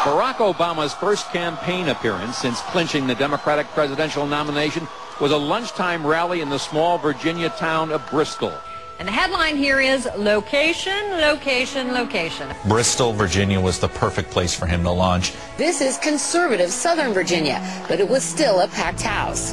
Barack Obama's first campaign appearance since clinching the Democratic presidential nomination was a lunchtime rally in the small Virginia town of Bristol. And the headline here is location, location, location. Bristol, Virginia was the perfect place for him to launch. This is conservative Southern Virginia, but it was still a packed house.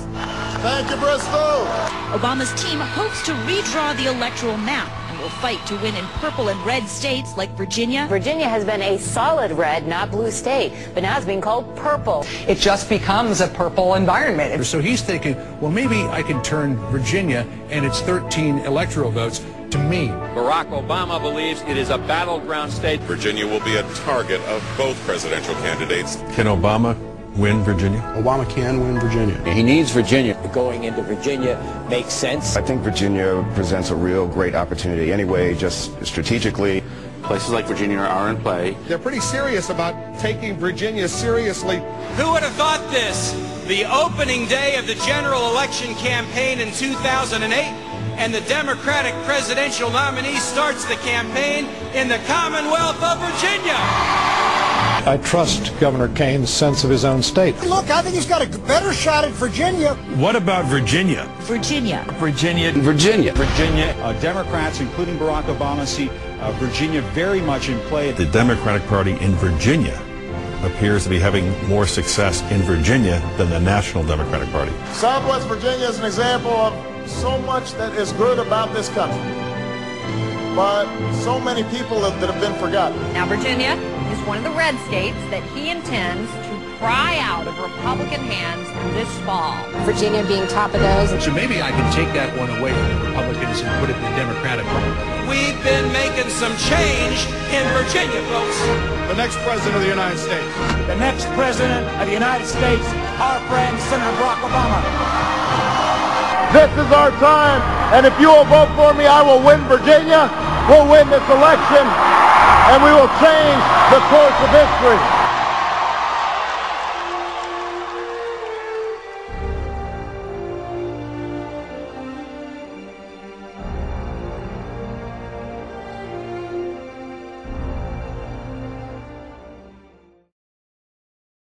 Thank you, Bristol. Obama's team hopes to redraw the electoral map and will fight to win in purple and red states like Virginia. Virginia has been a solid red, not blue state, but now it's being called purple. It just becomes a purple environment. So he's thinking, well, maybe I can turn Virginia and its 13 electoral votes to me. Barack Obama believes it is a battleground state. Virginia will be a target of both presidential candidates. Can Obama win Virginia? Obama can win Virginia. He needs Virginia. Going into Virginia makes sense. I think Virginia presents a real great opportunity anyway, just strategically. Places like Virginia are in play. They're pretty serious about taking Virginia seriously. Who would have thought this? The opening day of the general election campaign in 2008 and the Democratic presidential nominee starts the campaign in the Commonwealth of Virginia. I trust Governor Kaine's sense of his own state. Look, I think he's got a better shot at Virginia. What about Virginia? Virginia. Virginia. Virginia. Virginia. Uh, Democrats, including Barack Obama, see uh, Virginia very much in play. The Democratic Party in Virginia appears to be having more success in Virginia than the National Democratic Party. Southwest Virginia is an example of so much that is good about this country, but so many people that have been forgotten. Now, Virginia is one of the red states that he intends to pry out of Republican hands this fall. Virginia being top of those. So maybe I can take that one away from the Republicans and put it in the Democratic Party. We've been making some change in Virginia, folks. The next president of the United States. The next president of the United States, our friend Senator Barack Obama. This is our time, and if you will vote for me, I will win Virginia, we'll win this election, and we will change the course of history.